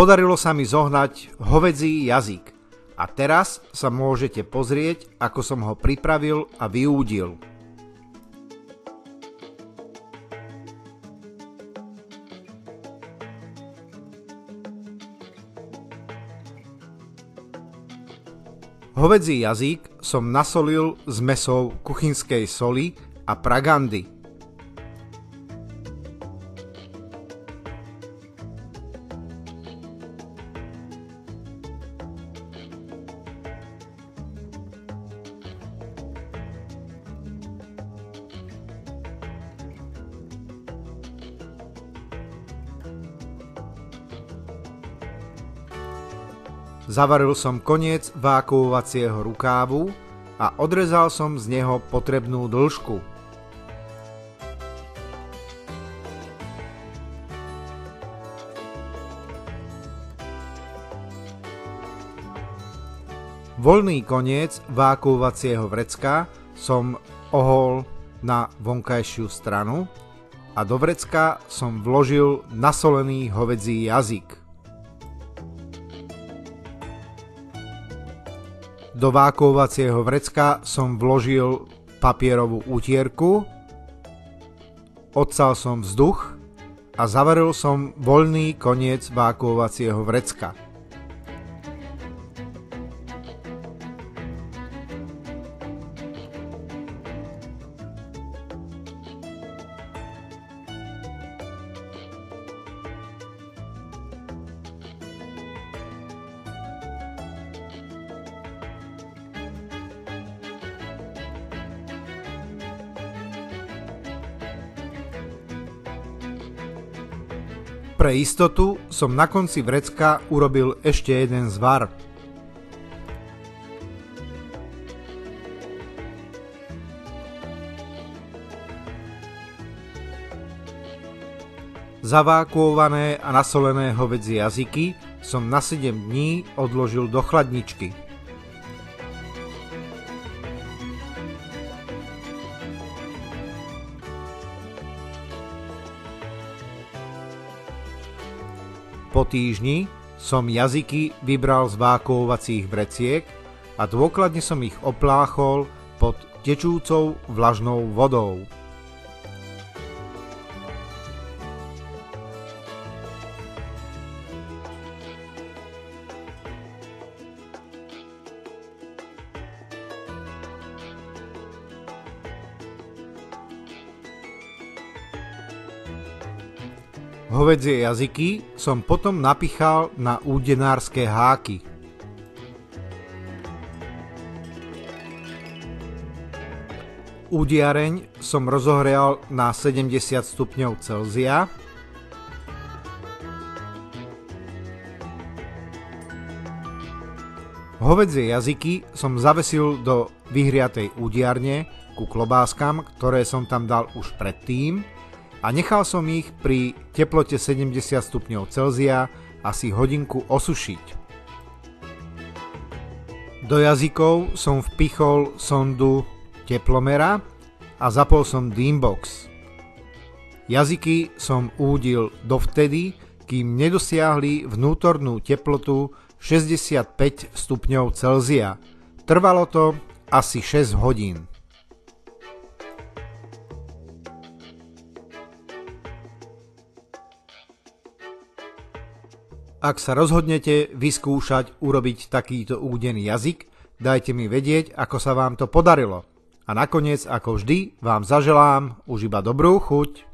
Podarilo sa mi zohnať hovedzí jazyk a teraz sa môžete pozrieť, ako som ho pripravil a vyúdil. Hovedzí jazyk som nasolil s mesou kuchynskej soli a pragandy. Zavaril som koniec vákuovacieho rukávu a odrezal som z neho potrebnú dĺžku. Voľný koniec vákuovacieho vrecka som ohol na vonkajšiu stranu a do vrecka som vložil nasolený hovedzí jazyk. Do vákovacieho vrecka som vložil papierovú útierku, odsal som vzduch a zavaril som voľný koniec vákovacieho vrecka. Pre istotu som na konci vrecka urobil ešte jeden zvar. Zavákuované a nasolené hovedzie jazyky som na 7 dní odložil do chladničky. Po týždni som jazyky vybral z vákovacích vreciek a dôkladne som ich opláchol pod tečúcou vlažnou vodou. Hovedzie jazyky som potom napichal na údenárske háky. Údiareň som rozohrial na 70 stupňov Celzia. Hovedzie jazyky som zavesil do vyhriatej údiarne ku klobáskam, ktoré som tam dal už predtým a nechal som ich pri teplote 70 stupňov Celzia asi hodinku osušiť. Do jazykov som vpichol sondu teplomera a zapol som Dreambox. Jazyky som údil dovtedy, kým nedosiahli vnútornú teplotu 65 stupňov Celzia. Trvalo to asi 6 hodín. Ak sa rozhodnete vyskúšať urobiť takýto údený jazyk, dajte mi vedieť, ako sa vám to podarilo. A nakoniec, ako vždy, vám zaželám už iba dobrú chuť.